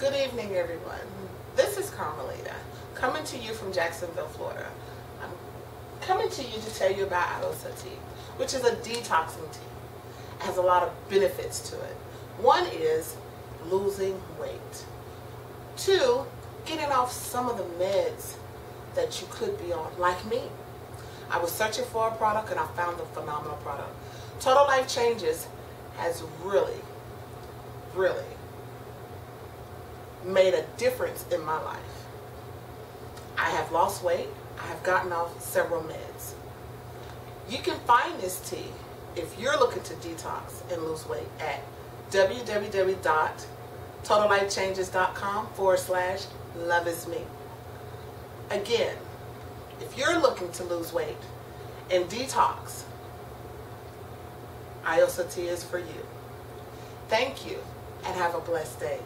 Good evening, everyone. This is Carmelita, coming to you from Jacksonville, Florida. I'm coming to you to tell you about Iaso tea, which is a detoxing tea. It has a lot of benefits to it. One is losing weight. Two, getting off some of the meds that you could be on, like me. I was searching for a product and I found a phenomenal product. Total Life Changes has really, really made a difference in my life. I have lost weight. I have gotten off several meds. You can find this tea if you're looking to detox and lose weight at www.totallifechanges.com forward slash love is me. Again, if you're looking to lose weight and detox, Iaso tea is for you. Thank you and have a blessed day.